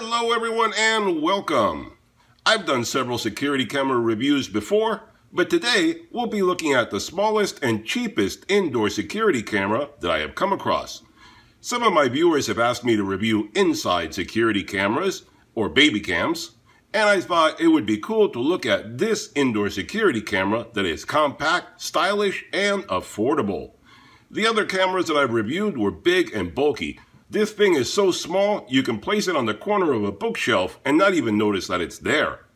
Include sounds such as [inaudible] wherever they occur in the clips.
Hello everyone and welcome. I've done several security camera reviews before, but today we'll be looking at the smallest and cheapest indoor security camera that I have come across. Some of my viewers have asked me to review inside security cameras, or baby cams, and I thought it would be cool to look at this indoor security camera that is compact, stylish, and affordable. The other cameras that I've reviewed were big and bulky. This thing is so small, you can place it on the corner of a bookshelf and not even notice that it's there.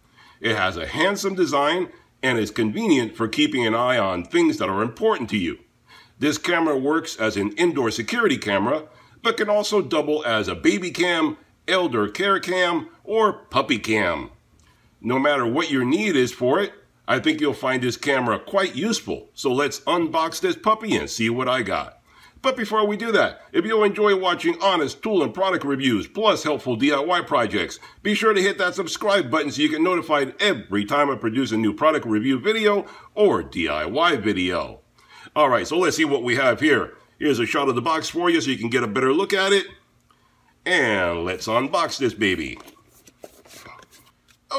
It has a handsome design and is convenient for keeping an eye on things that are important to you. This camera works as an indoor security camera, but can also double as a baby cam, elder care cam, or puppy cam. No matter what your need is for it, I think you'll find this camera quite useful. So let's unbox this puppy and see what I got. But before we do that, if you enjoy watching honest tool and product reviews plus helpful DIY projects, be sure to hit that subscribe button so you get notified every time I produce a new product review video or DIY video. Alright, so let's see what we have here. Here's a shot of the box for you so you can get a better look at it. And let's unbox this baby.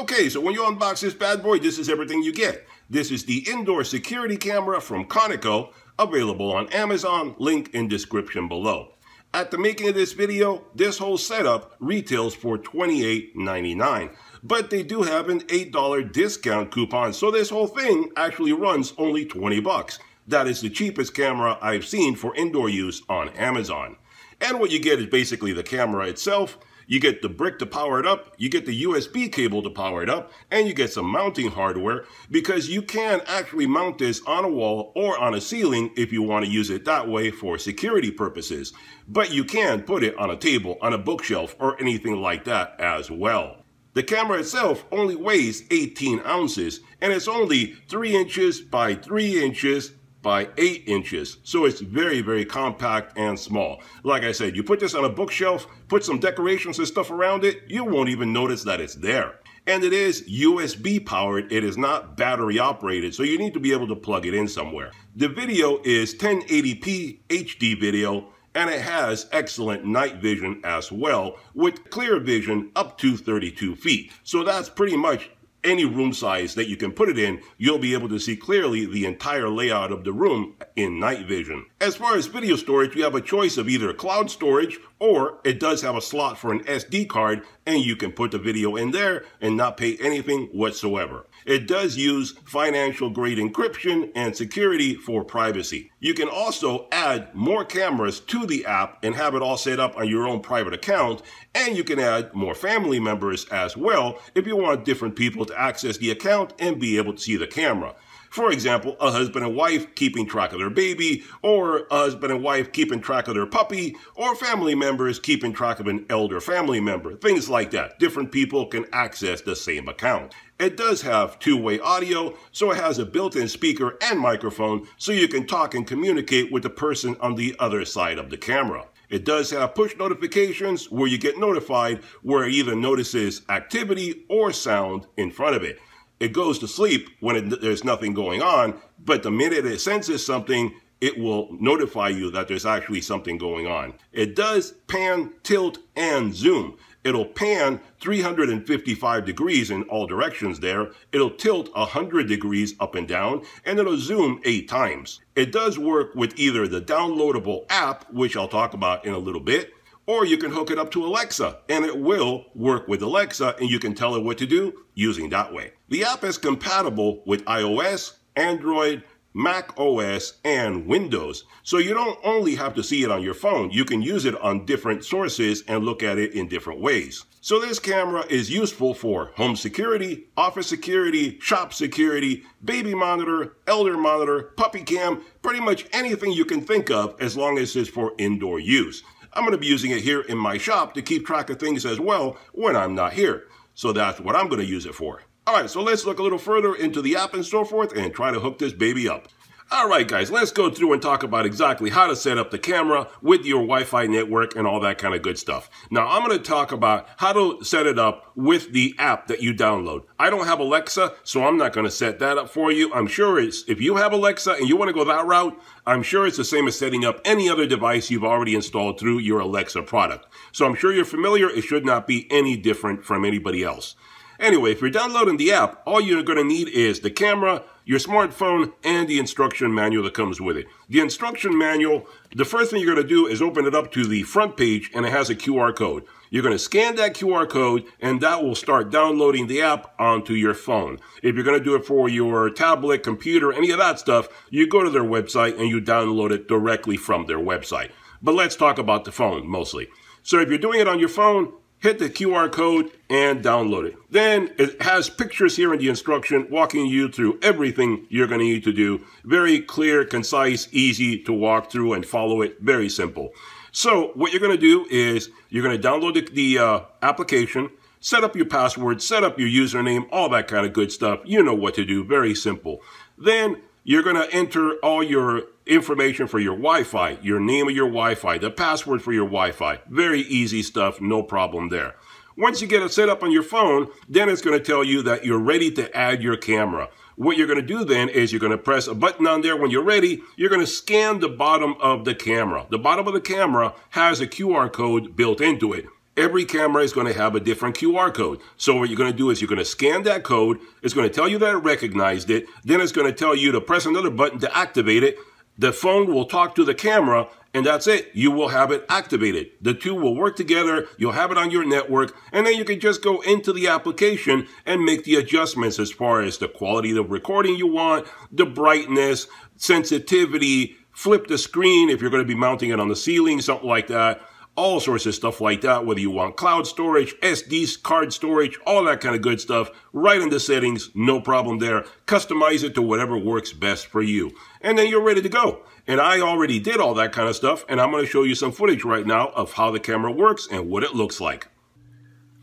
Okay, so when you unbox this bad boy, this is everything you get. This is the indoor security camera from Conico, available on Amazon, link in description below. At the making of this video, this whole setup retails for $28.99, but they do have an $8 discount coupon, so this whole thing actually runs only 20 bucks. That is the cheapest camera I've seen for indoor use on Amazon. And what you get is basically the camera itself, you get the brick to power it up, you get the USB cable to power it up, and you get some mounting hardware because you can actually mount this on a wall or on a ceiling if you want to use it that way for security purposes. But you can put it on a table, on a bookshelf, or anything like that as well. The camera itself only weighs 18 ounces and it's only 3 inches by 3 inches by 8 inches. So it's very, very compact and small. Like I said, you put this on a bookshelf, put some decorations and stuff around it, you won't even notice that it's there. And it is USB powered, it is not battery operated, so you need to be able to plug it in somewhere. The video is 1080p HD video, and it has excellent night vision as well, with clear vision up to 32 feet. So that's pretty much any room size that you can put it in, you'll be able to see clearly the entire layout of the room in night vision. As far as video storage, you have a choice of either cloud storage or it does have a slot for an SD card and you can put the video in there and not pay anything whatsoever. It does use financial grade encryption and security for privacy. You can also add more cameras to the app and have it all set up on your own private account. And you can add more family members as well if you want different people to access the account and be able to see the camera. For example, a husband and wife keeping track of their baby, or a husband and wife keeping track of their puppy, or family members keeping track of an elder family member. Things like that. Different people can access the same account. It does have two-way audio, so it has a built-in speaker and microphone so you can talk and communicate with the person on the other side of the camera. It does have push notifications where you get notified where it either notices activity or sound in front of it. It goes to sleep when it, there's nothing going on, but the minute it senses something, it will notify you that there's actually something going on. It does pan, tilt, and zoom. It'll pan 355 degrees in all directions there. It'll tilt 100 degrees up and down, and it'll zoom eight times. It does work with either the downloadable app, which I'll talk about in a little bit, or you can hook it up to Alexa and it will work with Alexa and you can tell it what to do using that way. The app is compatible with iOS, Android, Mac OS, and Windows. So you don't only have to see it on your phone, you can use it on different sources and look at it in different ways. So this camera is useful for home security, office security, shop security, baby monitor, elder monitor, puppy cam, pretty much anything you can think of as long as it's for indoor use. I'm going to be using it here in my shop to keep track of things as well when I'm not here. So that's what I'm going to use it for. All right, so let's look a little further into the app and so forth and try to hook this baby up. All right, guys, let's go through and talk about exactly how to set up the camera with your Wi-Fi network and all that kind of good stuff. Now, I'm going to talk about how to set it up with the app that you download. I don't have Alexa, so I'm not going to set that up for you. I'm sure it's, if you have Alexa and you want to go that route, I'm sure it's the same as setting up any other device you've already installed through your Alexa product. So I'm sure you're familiar. It should not be any different from anybody else. Anyway, if you're downloading the app, all you're going to need is the camera, your smartphone, and the instruction manual that comes with it. The instruction manual, the first thing you're going to do is open it up to the front page and it has a QR code. You're going to scan that QR code and that will start downloading the app onto your phone. If you're going to do it for your tablet, computer, any of that stuff, you go to their website and you download it directly from their website. But let's talk about the phone mostly. So if you're doing it on your phone, hit the QR code and download it. Then it has pictures here in the instruction walking you through everything you're going to need to do. Very clear, concise, easy to walk through and follow it. Very simple. So what you're going to do is you're going to download the, the uh, application, set up your password, set up your username, all that kind of good stuff. You know what to do. Very simple. Then you're going to enter all your information for your Wi-Fi, your name of your Wi-Fi, the password for your Wi-Fi. Very easy stuff, no problem there. Once you get it set up on your phone, then it's going to tell you that you're ready to add your camera. What you're going to do then is you're going to press a button on there when you're ready. You're going to scan the bottom of the camera. The bottom of the camera has a QR code built into it. Every camera is going to have a different QR code. So what you're going to do is you're going to scan that code. It's going to tell you that it recognized it. Then it's going to tell you to press another button to activate it. The phone will talk to the camera and that's it. You will have it activated. The two will work together. You'll have it on your network and then you can just go into the application and make the adjustments as far as the quality of recording you want, the brightness, sensitivity, flip the screen if you're going to be mounting it on the ceiling, something like that all sorts of stuff like that, whether you want cloud storage, SD card storage, all that kind of good stuff, right in the settings, no problem there. Customize it to whatever works best for you. And then you're ready to go. And I already did all that kind of stuff, and I'm going to show you some footage right now of how the camera works and what it looks like.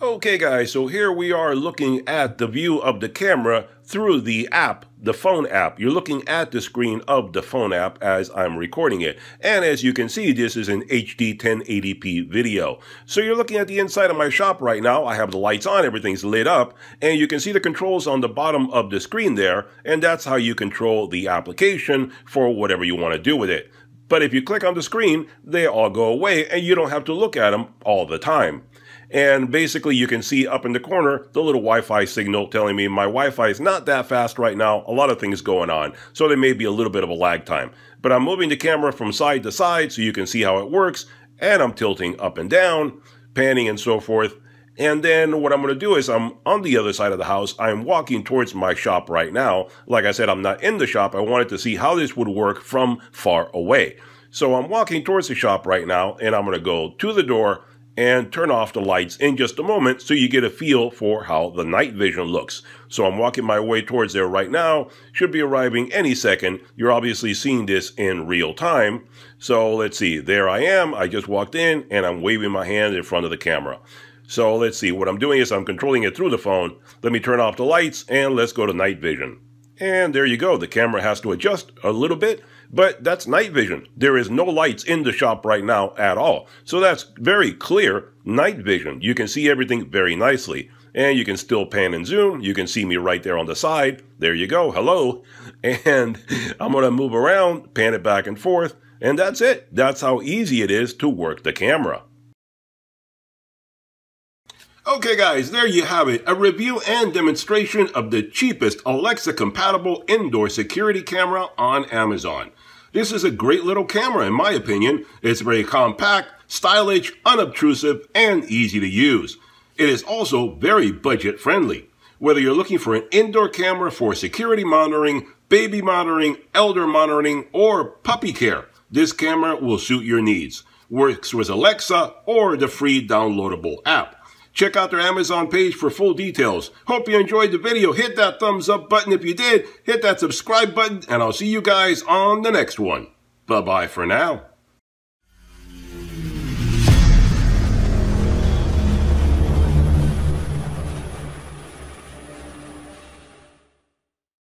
Okay guys, so here we are looking at the view of the camera through the app, the phone app. You're looking at the screen of the phone app as I'm recording it. And as you can see, this is an HD 1080p video. So you're looking at the inside of my shop right now. I have the lights on, everything's lit up, and you can see the controls on the bottom of the screen there, and that's how you control the application for whatever you want to do with it. But if you click on the screen, they all go away and you don't have to look at them all the time. And basically, you can see up in the corner the little Wi Fi signal telling me my Wi Fi is not that fast right now. A lot of things going on. So there may be a little bit of a lag time. But I'm moving the camera from side to side so you can see how it works. And I'm tilting up and down, panning and so forth. And then what I'm going to do is I'm on the other side of the house. I'm walking towards my shop right now. Like I said, I'm not in the shop. I wanted to see how this would work from far away. So I'm walking towards the shop right now and I'm going to go to the door and turn off the lights in just a moment so you get a feel for how the night vision looks. So I'm walking my way towards there right now, should be arriving any second. You're obviously seeing this in real time. So let's see, there I am. I just walked in and I'm waving my hand in front of the camera. So let's see, what I'm doing is I'm controlling it through the phone. Let me turn off the lights and let's go to night vision. And there you go. The camera has to adjust a little bit, but that's night vision. There is no lights in the shop right now at all. So that's very clear night vision. You can see everything very nicely. And you can still pan and zoom. You can see me right there on the side. There you go. Hello. [laughs] And I'm going to move around, pan it back and forth. And that's it. That's how easy it is to work the camera. Okay guys, there you have it. A review and demonstration of the cheapest Alexa compatible indoor security camera on Amazon. This is a great little camera in my opinion. It's very compact, stylish, unobtrusive, and easy to use. It is also very budget friendly. Whether you're looking for an indoor camera for security monitoring, baby monitoring, elder monitoring, or puppy care, this camera will suit your needs. Works with Alexa or the free downloadable app. Check out their Amazon page for full details. Hope you enjoyed the video. Hit that thumbs up button if you did. Hit that subscribe button, and I'll see you guys on the next one. Bye-bye for now.